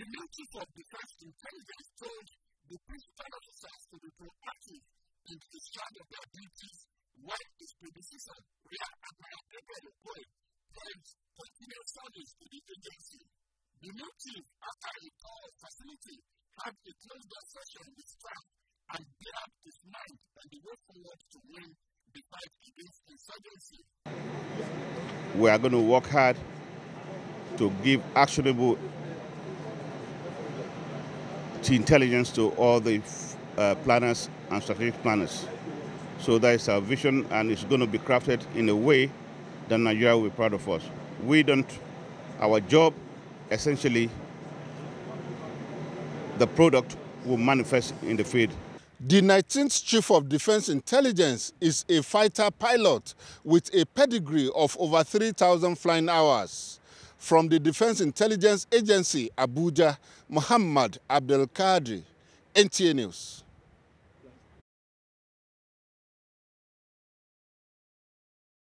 The chief of defense intelligence told the principal officers to be proactive in the discharge of their duties while his predecessor, Rear Admiral Gabriel Okoye, pledged continuous service to the agency. The new after a tour of facility, had a closed session with staff and bared his mind on the way forward to win the fight against insurgency. We are going to work hard to give actionable intelligence to all the uh, planners and strategic planners. So that is our vision, and it's going to be crafted in a way that Nigeria will be proud of us. We don't, our job, essentially, the product will manifest in the field. The 19th Chief of Defense Intelligence is a fighter pilot with a pedigree of over 3,000 flying hours. From the Defense Intelligence Agency, Abuja, Muhammad Abdel Kadri, NTA News.